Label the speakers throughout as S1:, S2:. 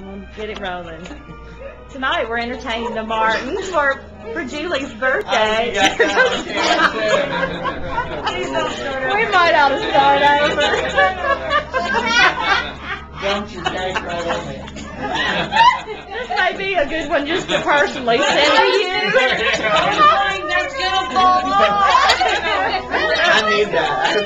S1: I'm gonna get it rolling. Tonight we're entertaining the Martins for for Julie's birthday.
S2: Oh, you got that.
S1: we might ought to start over.
S2: Dump your cake right on me.
S1: this may be a good one just to personally send to you.
S3: That's gonna fall
S2: I need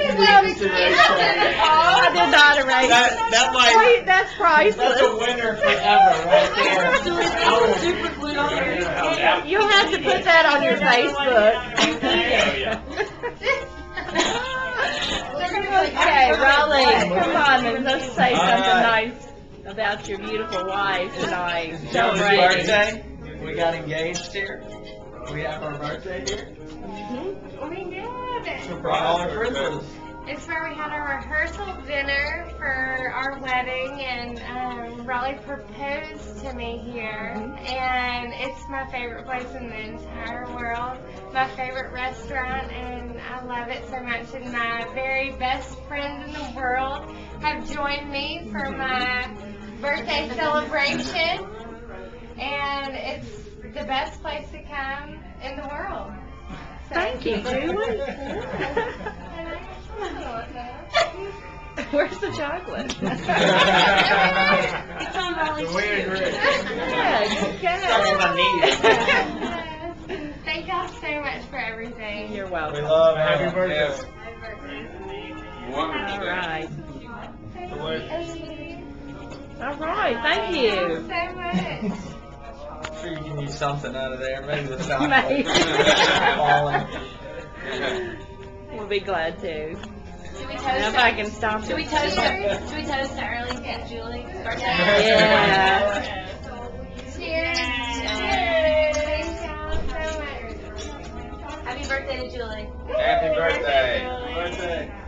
S2: that. I need it today.
S1: I did not erase
S2: That, that might,
S1: Wait, that's priceless.
S2: that's a winner forever right there. I will-
S3: super glued on there.
S1: You'll have to put that on your Facebook. okay, Raleigh, come on and let's say
S2: All
S1: something
S2: right.
S1: nice about your beautiful wife tonight.
S2: Joe's
S1: Celebrating.
S2: birthday. We got engaged here. We have our birthday here.
S1: Mhm.
S4: We did.
S2: So brought all our friends.
S4: It's where we had our rehearsal dinner for our wedding, and um, Raleigh proposed to me here. And it's my favorite place in the entire world, my favorite restaurant, and I love it so much. And my very best friends in the world have joined me for my birthday celebration, and it's the best place to come in the world. So-
S1: Thank you, Julie. Where's the chocolate?
S3: It's on Raleigh's
S2: We agree.
S1: yeah, good
S2: Starts with my knees.
S1: catch.
S4: Thank y'all so much for everything.
S1: You're welcome.
S2: We
S1: welcome.
S2: love happy birthday.
S1: All right.
S4: Thank
S1: All right. Thank
S4: you
S1: you.
S4: so much.
S2: I'm sure you can use something out of there. Maybe the chocolate.
S1: Maybe. We'll be glad to.
S3: Should we
S1: Now
S3: toast
S1: if I can stop
S3: Should we
S1: it.
S3: toast her? Should we toast to early yeah, Julie's birthday?
S1: Yeah.
S4: Cheers. Cheers. Thank y'all so much.
S3: Happy birthday to Julie.
S2: Happy birthday.